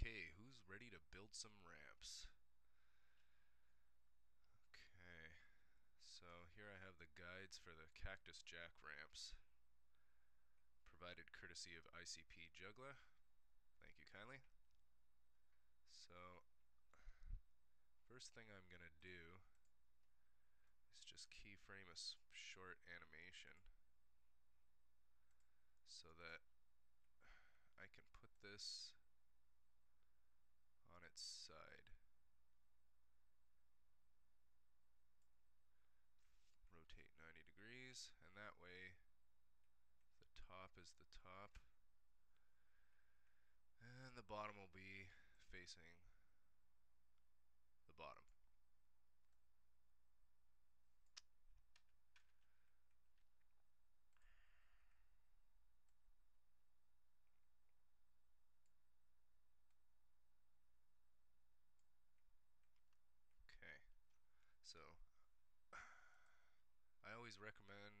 Okay, who's ready to build some ramps? Okay, so here I have the guides for the Cactus Jack ramps, provided courtesy of ICP Juggler. Thank you kindly. So, first thing I'm going to do is just keyframe a short animation so that I can put this its side. Rotate 90 degrees, and that way the top is the top, and the bottom will be facing the bottom. Okay, so I always recommend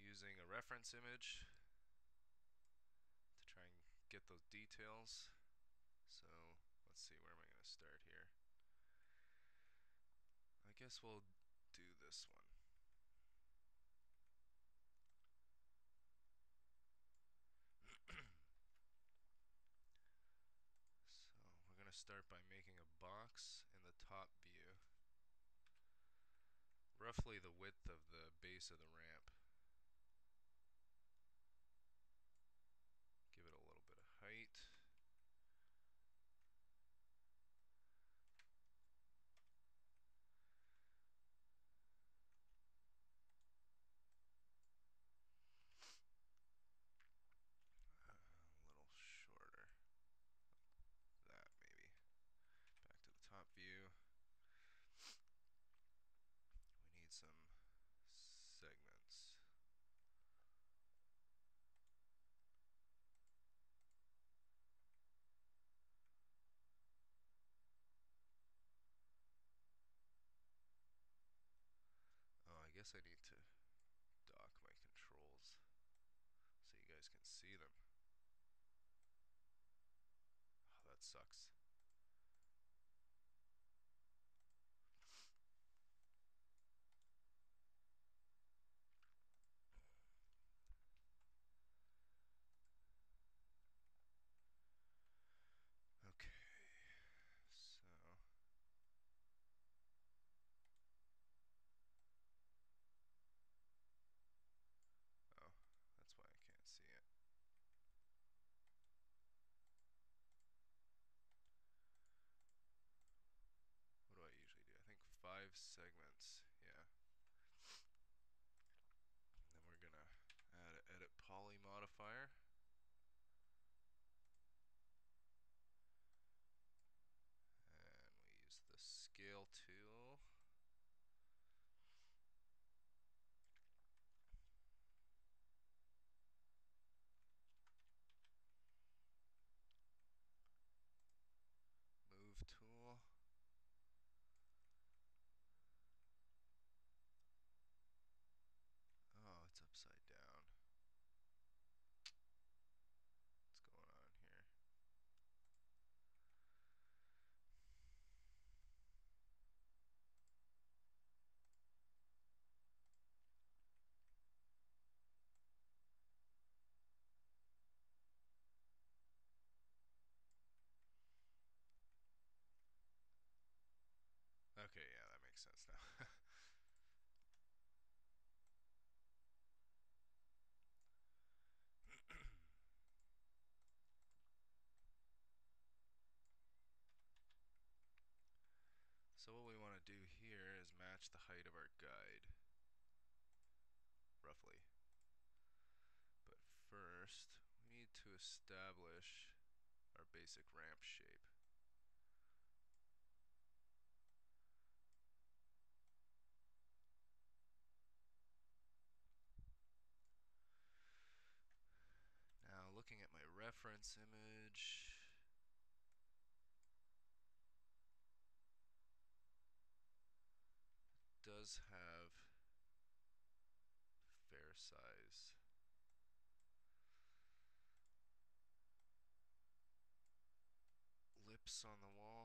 using a reference image to try and get those details. So let's see, where am I going to start here? I guess we'll do this one. so we're going to start by making a box in the top view roughly the width of the base of the ramp give it a little bit of height top view. We need some segments. Oh, I guess I need to dock my controls so you guys can see them. Oh, that sucks. Okay, so oh, that's why I can't see it. What do I usually do? I five segments, yeah. Then we're gonna add an edit poly modifier. And we use the scale tool. Move tool. Oh, it's upside down. What's going on here? Okay, yeah, that makes sense now. so what we want to do here is match the height of our guide, roughly. But first, we need to establish our basic ramp shape. Now looking at my reference image, does have fair size. ellipse on the wall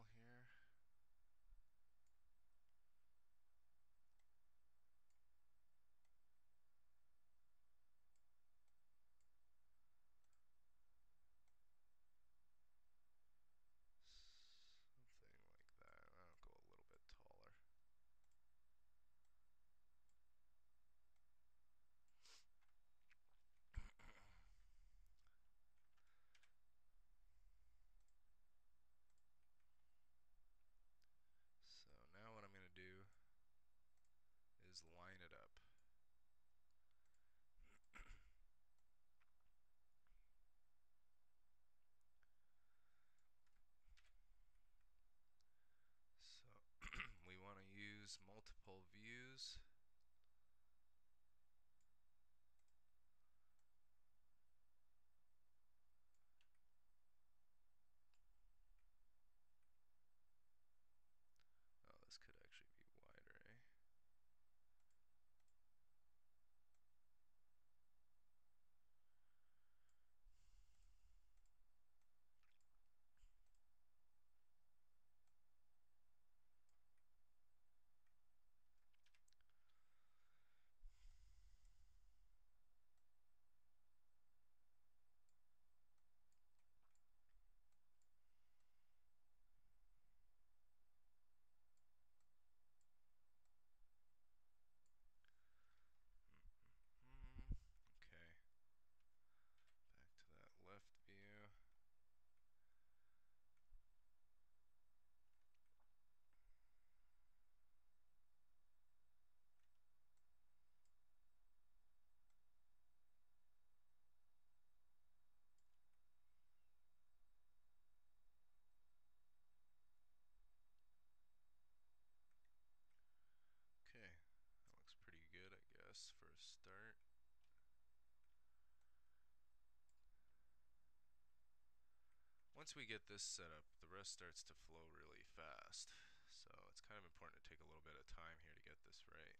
Once we get this set up, the rest starts to flow really fast. So it's kind of important to take a little bit of time here to get this right.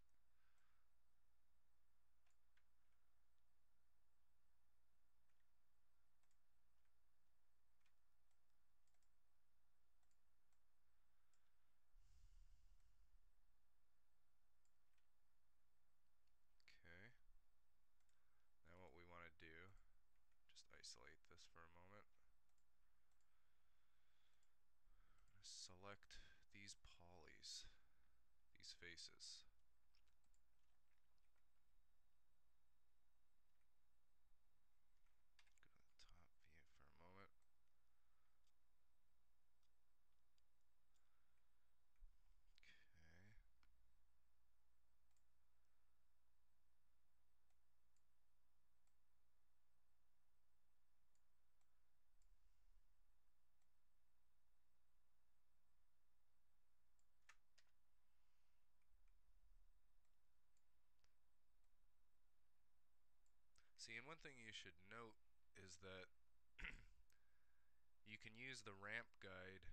Okay. Now what we want to do, just isolate this for a moment. Select these polys, these faces. Go to the top view for a moment. Okay. See, and one thing you should note is that you can use the ramp guide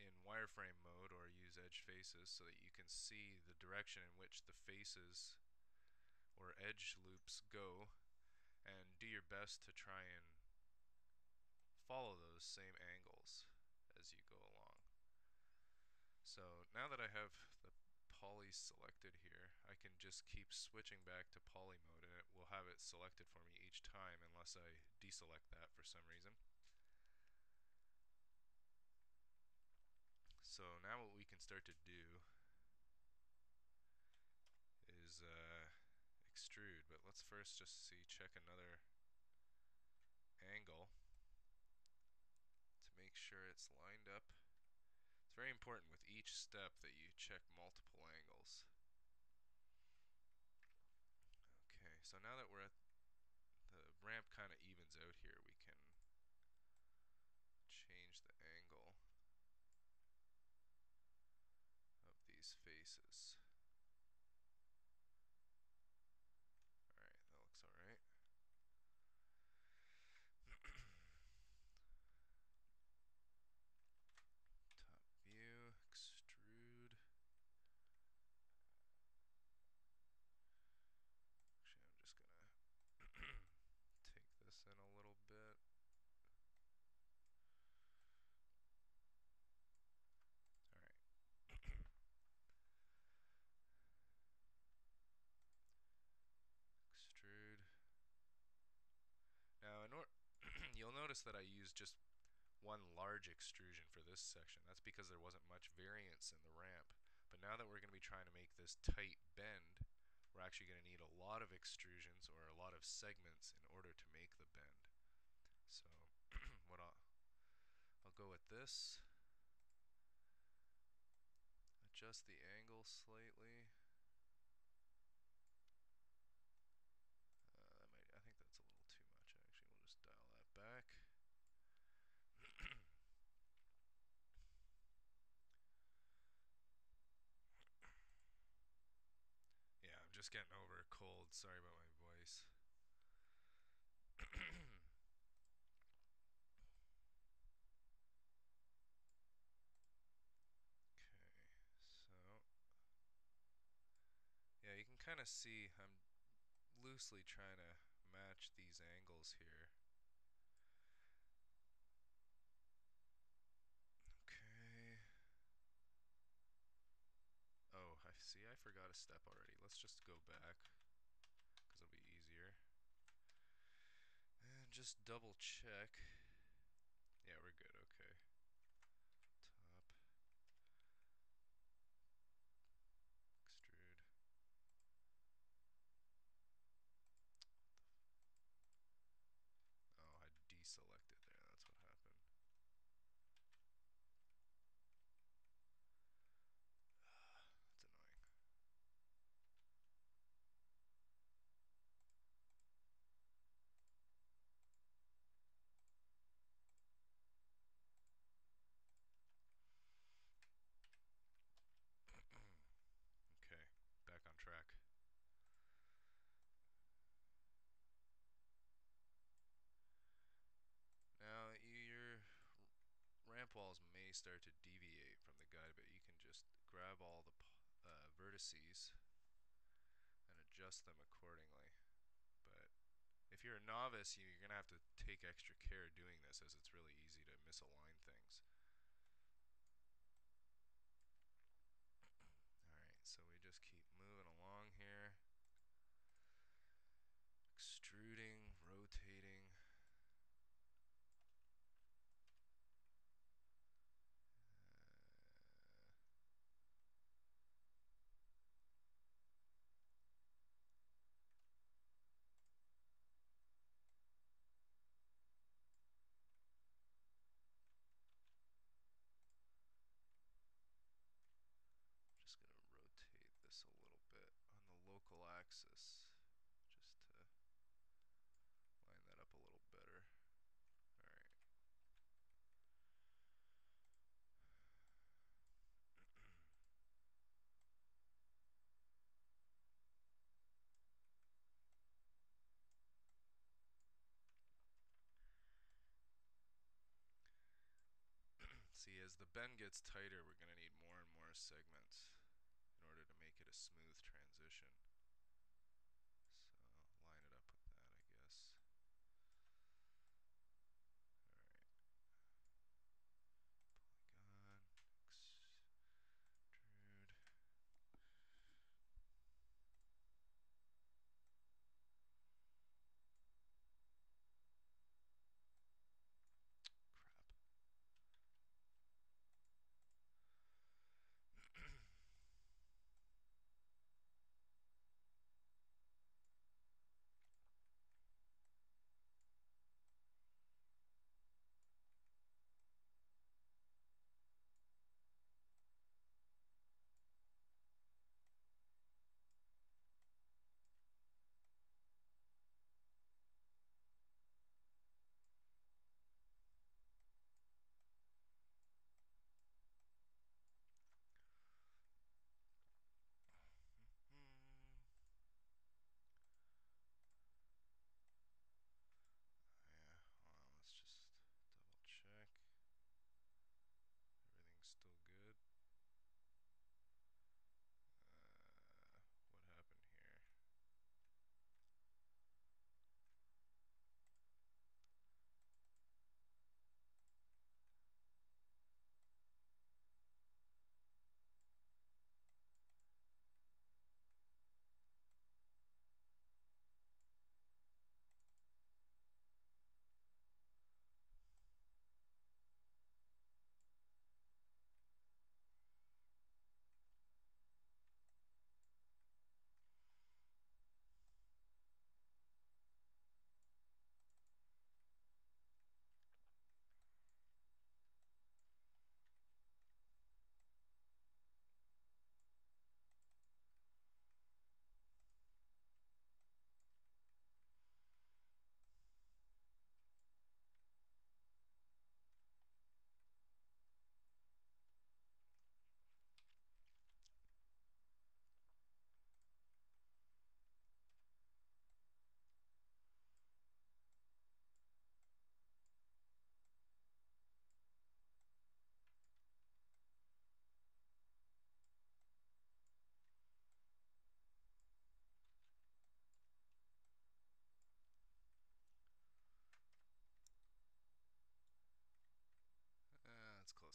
in wireframe mode or use edge faces so that you can see the direction in which the faces or edge loops go and do your best to try and follow those same angles as you go along. So now that I have the poly selected here, I can just keep switching back to poly mode and it will have it selected for me each time unless I deselect that for some reason. So now what we can start to do is uh, extrude, but let's first just see, check another angle to make sure it's lined up. It's very important with each step that you check multiple angles. Okay, so now that we're at the ramp kind of evens out here, we can change the angle of these faces. Alright, that looks alright. view, extrude. Actually, I'm just gonna take this notice that I used just one large extrusion for this section. That's because there wasn't much variance in the ramp. But now that we're going to be trying to make this tight bend, we're actually going to need a lot of extrusions or a lot of segments in order to make the bend. So what I'll, I'll go with this, adjust the angle slightly. Uh, that might, I think that's a little too much actually. We'll just dial that back. yeah, I'm just getting over a cold. Sorry about my voice. okay, so Yeah, you can kind of see I'm loosely trying to match these angles here. Okay. Oh, I see I forgot a step already. Let's just go back because it'll be easier. And just double check. Yeah, we're good. Okay. Top. Extrude. Oh, I deselected there. That's what happened. That's annoying. okay, back on track. Now your ramp may start to deviate from the guide, but you can just grab all the uh, vertices and adjust them accordingly. But if you're a novice, you're going to have to take extra care doing this as it's really easy to misalign things. Alright, so we just keep moving along here. Extruding, rotating. just going to rotate this a little bit on the local axis just to line that up a little better. Alright. See, as the bend gets tighter, we're going to need more and more segments in order to make it a smooth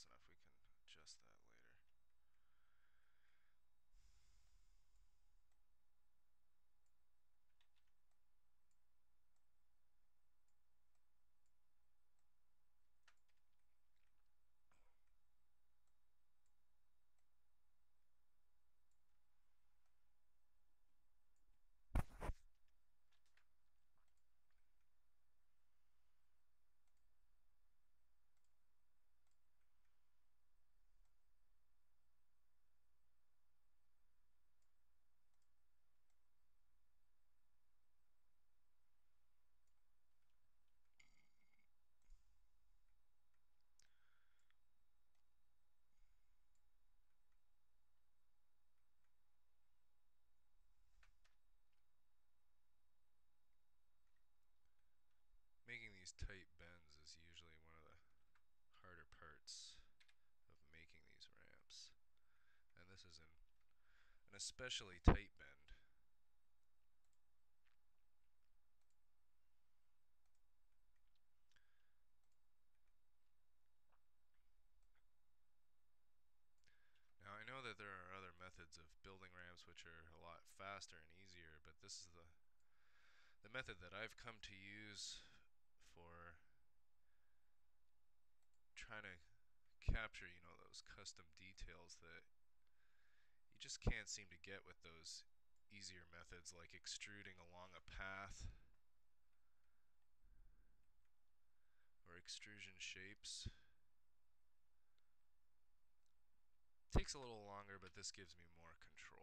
close enough. We can adjust that later. These tight bends is usually one of the harder parts of making these ramps. And this is an, an especially tight bend. Now I know that there are other methods of building ramps which are a lot faster and easier, but this is the the method that I've come to use for trying to capture, you know, those custom details that you just can't seem to get with those easier methods like extruding along a path or extrusion shapes. Takes a little longer, but this gives me more control.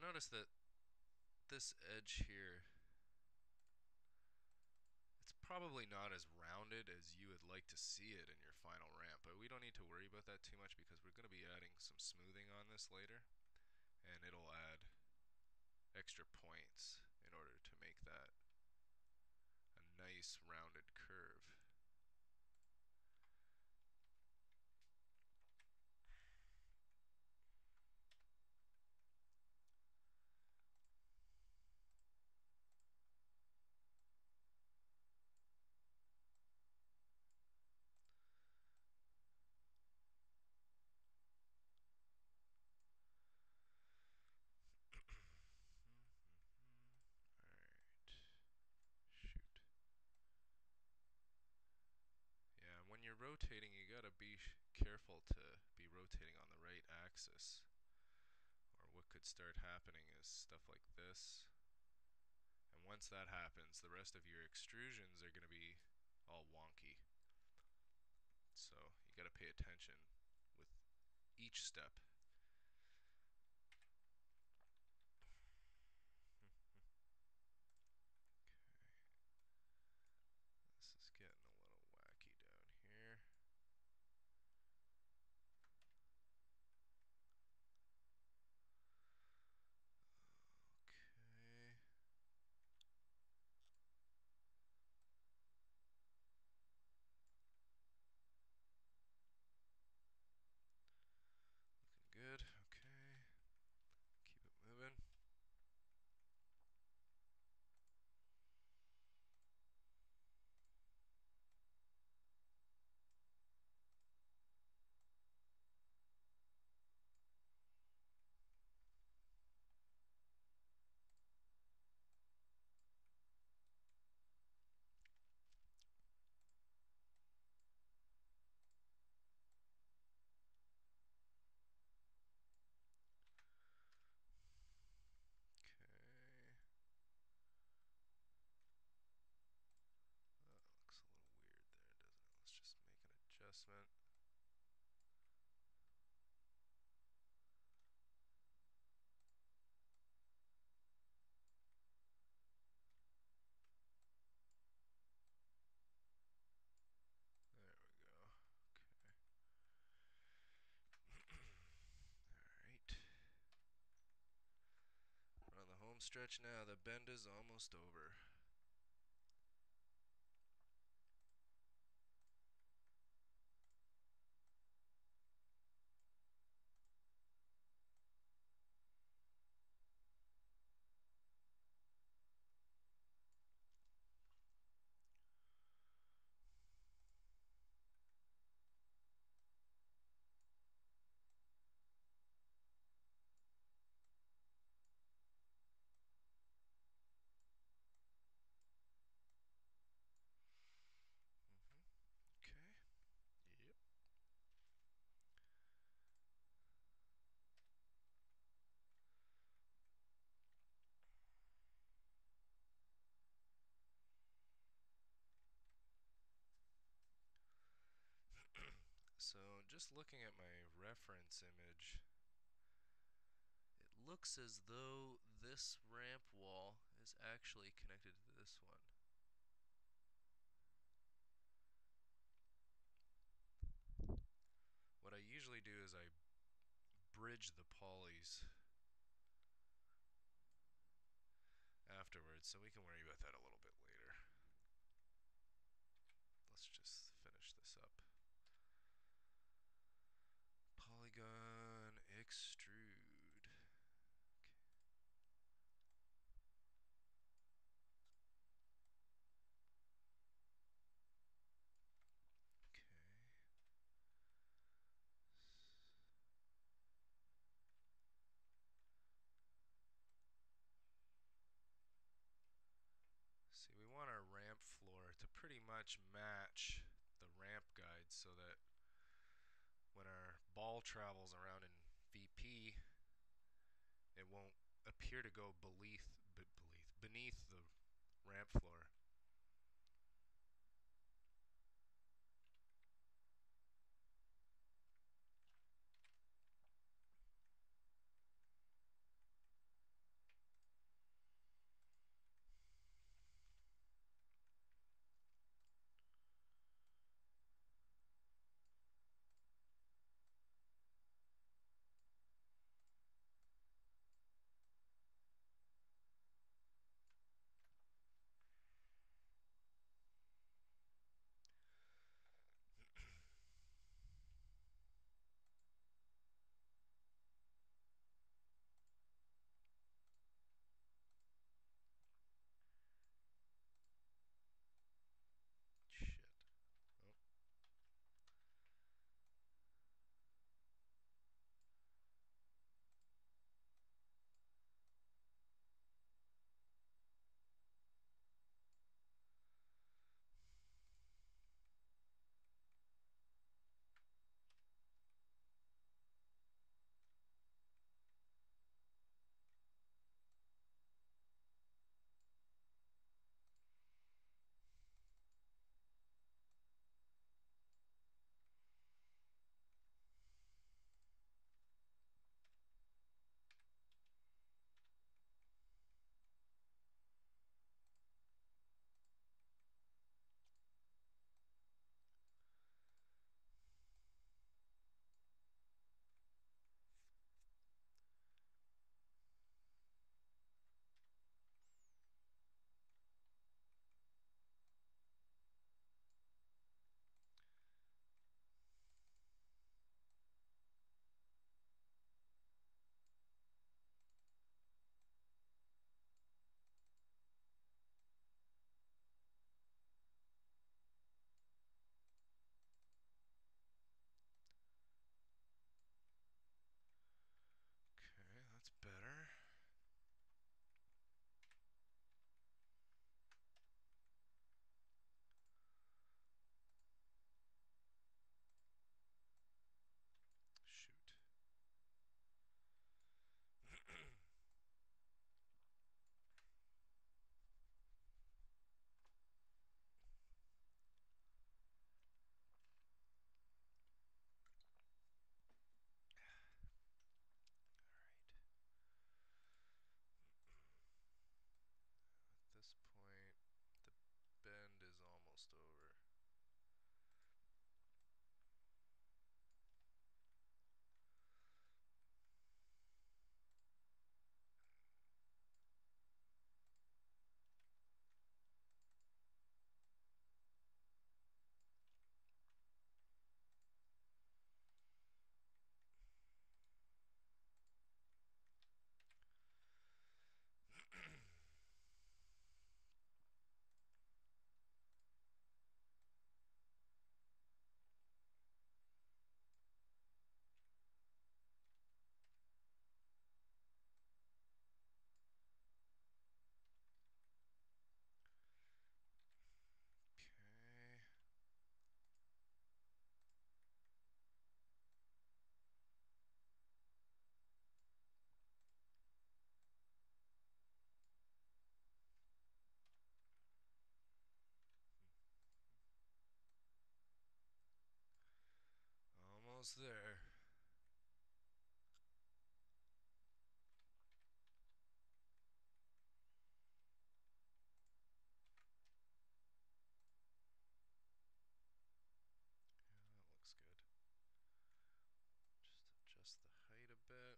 You notice that this edge here, it's probably not as rounded as you would like to see it in your final ramp, but we don't need to worry about that too much because we're going to be adding some smoothing on this later, and it'll add extra points in order to make that a nice rounded curve. when you're rotating, you gotta be careful to be rotating on the right axis. Or what could start happening is stuff like this. And once that happens, the rest of your extrusions are gonna be all wonky. So you gotta pay attention with each step. This is getting a little wacky down here. Okay. Looking good. Okay. Keep it moving. Adjustment. There we go. Okay. Alright. We're on the home stretch now. The bend is almost over. So just looking at my reference image, it looks as though this ramp wall is actually connected to this one. What I usually do is I bridge the polys afterwards, so we can worry about that a little bit later. Let's just finish this up. Polygon extrude. See, we want our ramp floor to pretty much match the ramp guide so that travels around in VP, it won't appear to go beneath, beneath the ramp floor. Almost there. Yeah, that looks good. Just adjust the height a bit.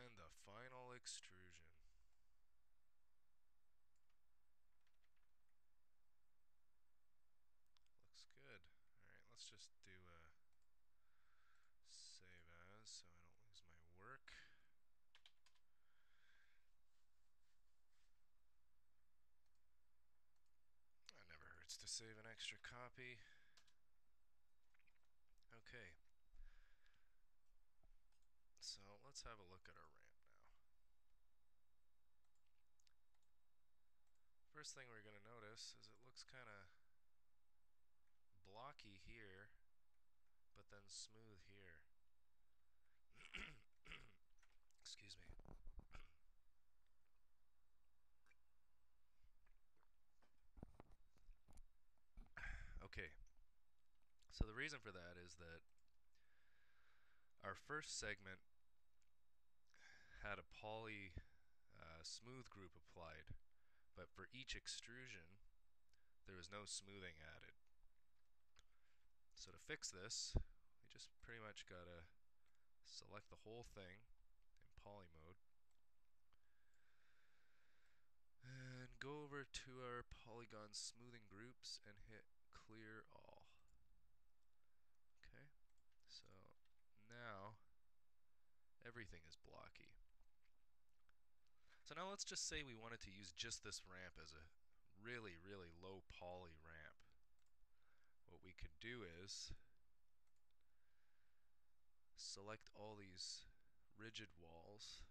And the final extrusion. Looks good. Alright, let's just do a save as so I don't lose my work. That never hurts to save an extra copy. Okay. So let's have a look at our ramp First thing we're going to notice is it looks kind of blocky here, but then smooth here. Excuse me. okay. So the reason for that is that our first segment had a poly uh, smooth group applied, but for each extrusion, there was no smoothing added. So to fix this, we just pretty much gotta select the whole thing in poly mode and go over to our polygon smoothing groups and hit clear all. Okay, so now everything is blocky. So now let's just say we wanted to use just this ramp as a really, really low poly ramp. What we could do is select all these rigid walls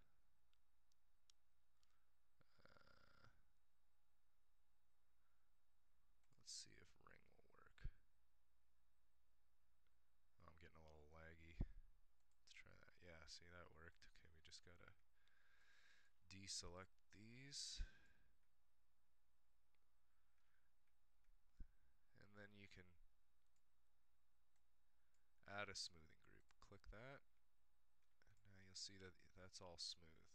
uh, let's see if ring will work oh, I'm getting a little laggy let's try that yeah see that worked okay we just gotta deselect these and then you can add a smoothing group. Click that, and now you'll see that that's all smooth.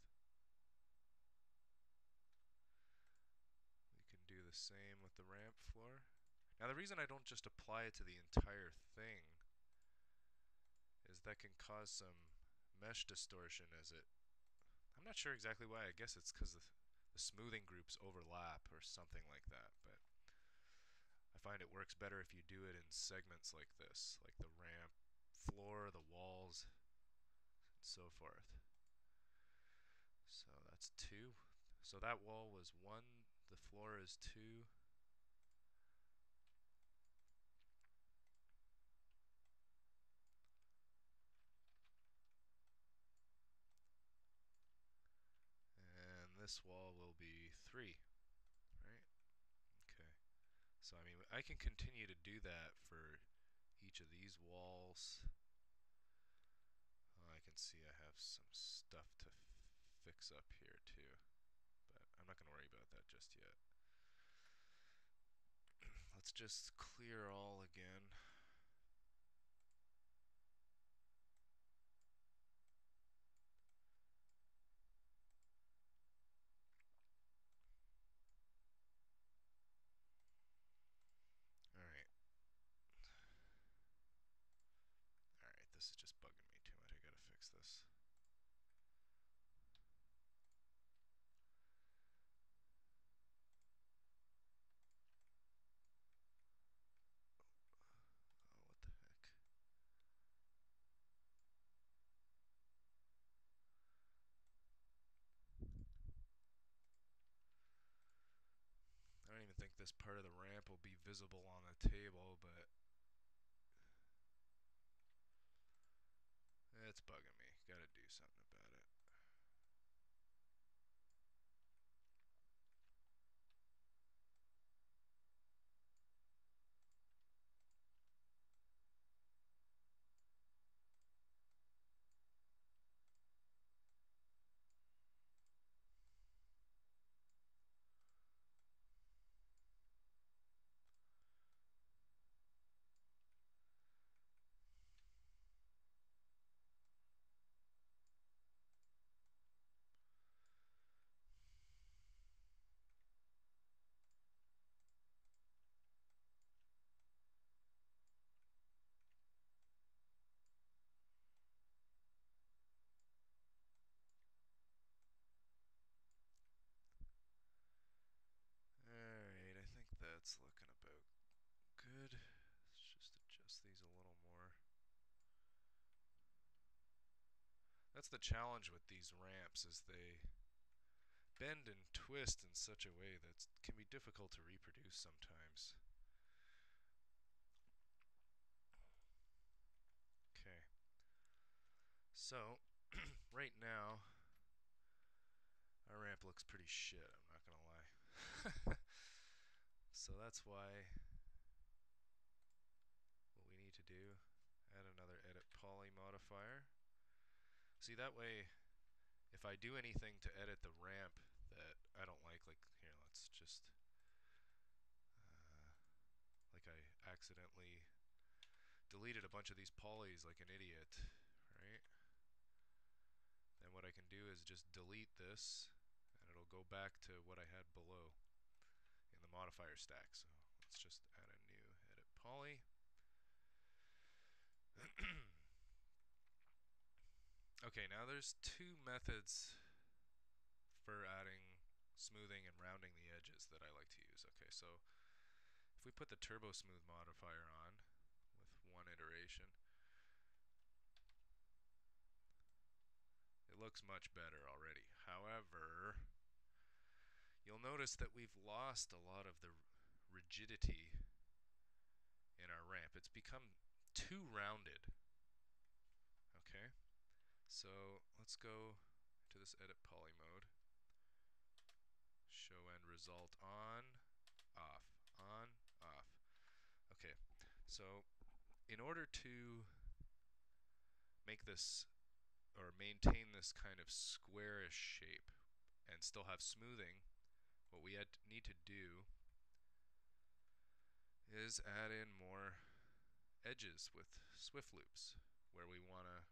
We can do the same with the ramp floor. Now the reason I don't just apply it to the entire thing is that can cause some mesh distortion as it I'm not sure exactly why. I guess it's because the, smoothing groups overlap or something like that. But I find it works better if you do it in segments like this, like the ramp floor, the walls, and so forth. So that's two. So that wall was one, the floor is two. And this wall will be three, right? Okay. So I mean, I can continue to do that for each of these walls. I can see I have some stuff to fix up here too, but I'm not going to worry about that just yet. Let's just clear all again. this is just bugging me too much. I gotta fix this. Oh, what the heck? I don't even think this part of the ramp will be visible on the table, but it's bugging me. Gotta do something about it. Alright, I think that's looking about good. Let's just adjust these a little more. That's the challenge with these ramps is they bend and twist in such a way that can be difficult to reproduce sometimes. Okay. So, right now, our ramp looks pretty shit, I'm not going to lie. so that's why what we need to do, add another edit poly modifier. See, that way, if I do anything to edit the ramp that I don't like, like here, let's just, uh, like I accidentally deleted a bunch of these polys like an idiot, right? Then what I can do is just delete this and it'll go back to what I had below in the modifier stack. So let's just add a new edit poly. okay, now there's two methods for adding smoothing and rounding the edges that I like to use. Okay, so if we put the turbo smooth modifier on with one iteration, it looks much better already. However, you'll notice that we've lost a lot of the rigidity in our ramp. It's become too rounded. So let's go to this edit poly mode show end result on, off, on, off. Okay, so in order to make this or maintain this kind of squarish shape and still have smoothing, what we need to do is add in more edges with swift loops where we want to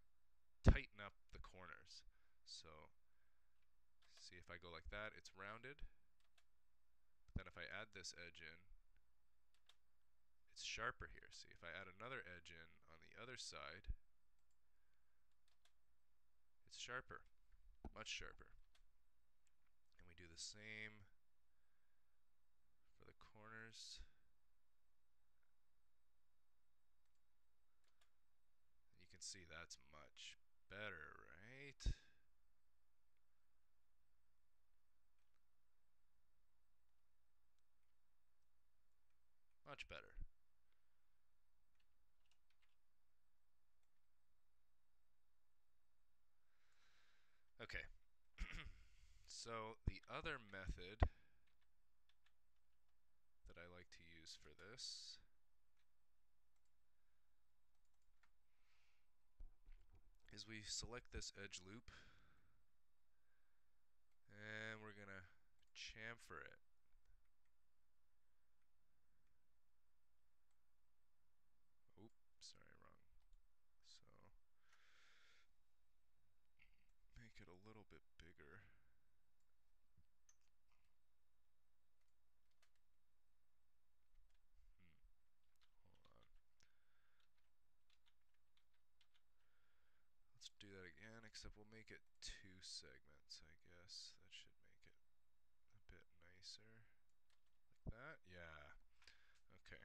tighten up the corners. So See if I go like that, it's rounded. But then if I add this edge in, it's sharper here. See, if I add another edge in on the other side, it's sharper, much sharper. And we do the same for the corners. You can see that's much better, right? Much better. Okay. so the other method that I like to use for this is we select this edge loop and we're going to chamfer it. sorry, wrong. So make it a little bit bigger. Hmm. Hold on. Let's do that again, except we'll make it two segments, I guess. That should make it a bit nicer. Like that? Yeah. Okay.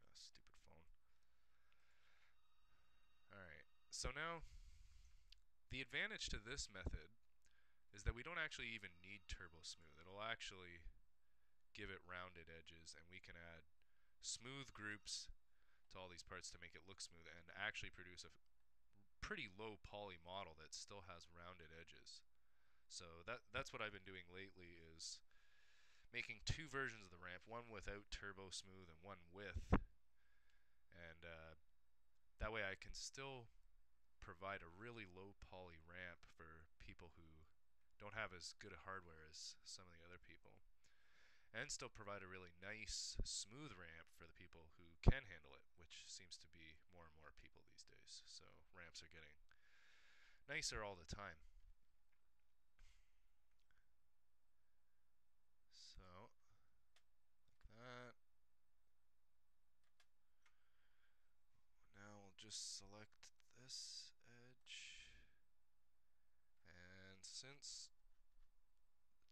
Ah, stupid phone. Alright, so now the advantage to this method is that we don't actually even need turbo smooth. It'll actually give it rounded edges and we can add smooth groups to all these parts to make it look smooth and actually produce a pretty low poly model that still has rounded edges. So that that's what I've been doing lately is making two versions of the ramp, one without turbo smooth and one with. And uh, that way I can still provide a really low poly ramp for people who don't have as good a hardware as some of the other people. And still provide a really nice, smooth ramp for the people who can handle it, which seems to be more and more people these days. So ramps are getting nicer all the time. So, like that. Now we'll just select this edge. And since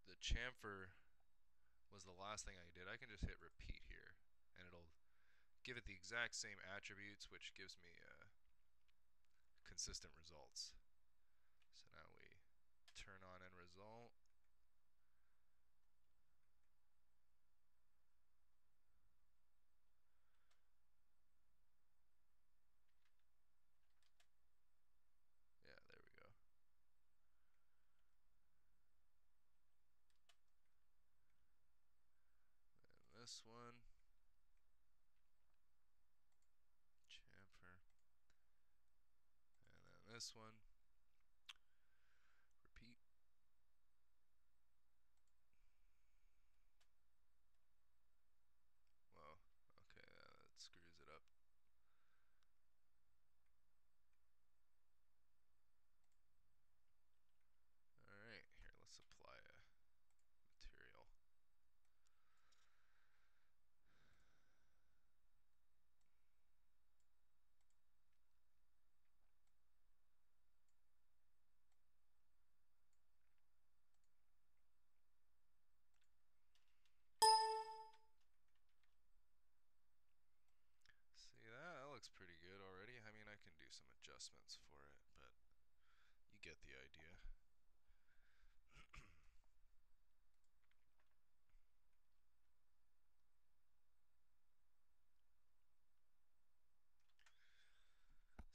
the chamfer was the last thing I did, I can just hit repeat here. And it'll give it the exact same attributes, which gives me uh, consistent results. So now we turn on end result. Yeah, there we go. And this one. Chamfer. And then this one. Repeat. Well, okay, uh, that screws it up. Alright, here, let's apply a material. See that? That looks pretty good already. I mean, I can do some adjustments for it, but you get the idea.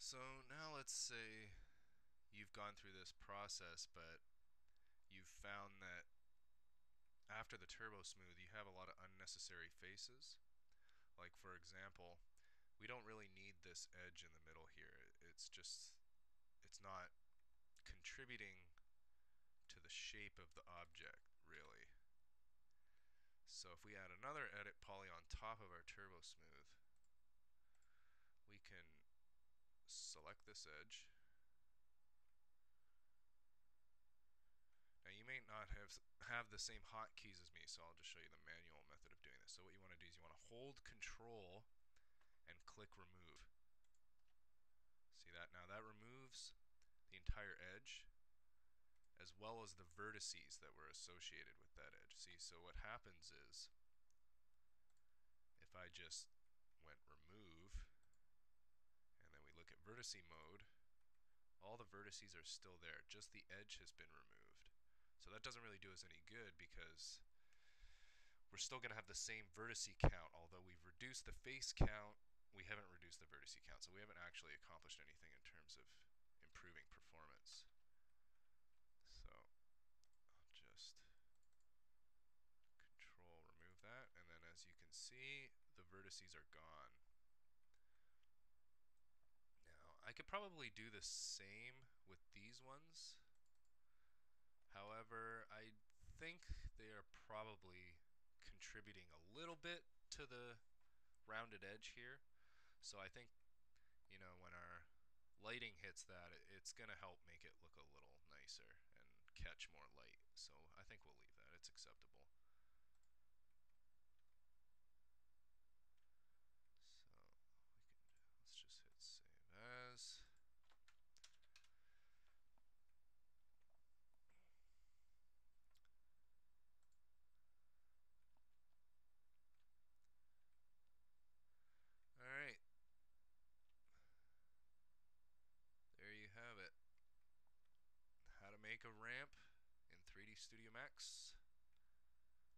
so now let's say you've gone through this process, but you've found that after the turbo smooth, you have a lot of unnecessary faces. Like for example, we don't really need this edge in the middle here. It's just, it's not contributing to the shape of the object, really. So if we add another edit poly on top of our turbo smooth, we can select this edge. Now you may not have have the same hotkeys as me, so I'll just show you the manual method of doing this. So what you want to do is you want to hold control click remove. See that? Now that removes the entire edge as well as the vertices that were associated with that edge. See, so what happens is if I just went remove and then we look at vertice mode, all the vertices are still there, just the edge has been removed. So that doesn't really do us any good because we're still going to have the same vertice count, although we've reduced the face count, we haven't reduced the vertice count, so we haven't actually accomplished anything in terms of improving performance. So I'll just control remove that, and then as you can see, the vertices are gone. Now, I could probably do the same with these ones. However, I think they are probably contributing a little bit to the rounded edge here. So I think, you know, when our lighting hits that, it's going to help make it look a little nicer and catch more light. So I think we'll leave that. It's acceptable. So we can let's just hit save as. Alright. There you have it. How to make a ramp in 3D Studio Max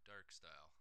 dark style.